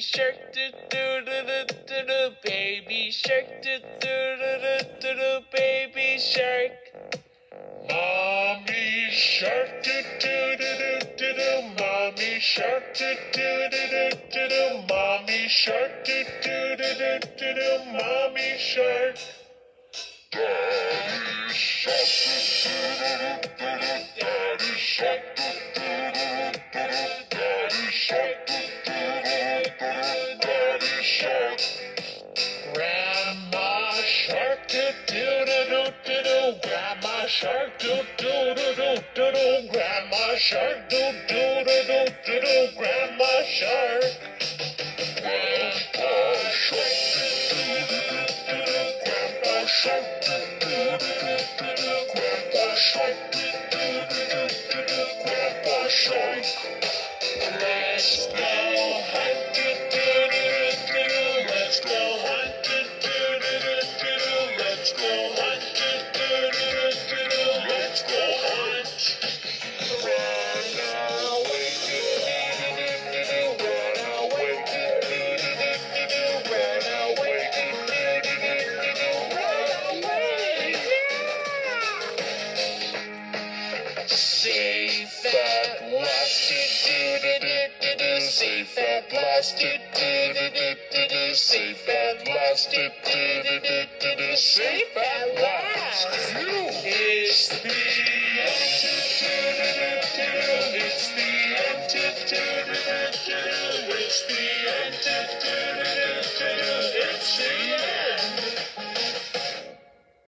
shark, do do do do do do, baby shark, do do do do do do, baby shark. Mommy shark, do do do do do do, mommy shark, do do do do do do, mommy shark, do do do do do do, mommy shark. Daddy shark, do do do do shark, do do do do do do, grandma shark, do do do do do do, grandma shark, do do do do do do, grandma shark. Grandpa do do do do do, grandpa shark, do do do do do do do, grandpa shark. Safe at last, do do do do do, safe at last, do do do do do safe at last, do do do do do safe at last. It's the do, it's the end, do do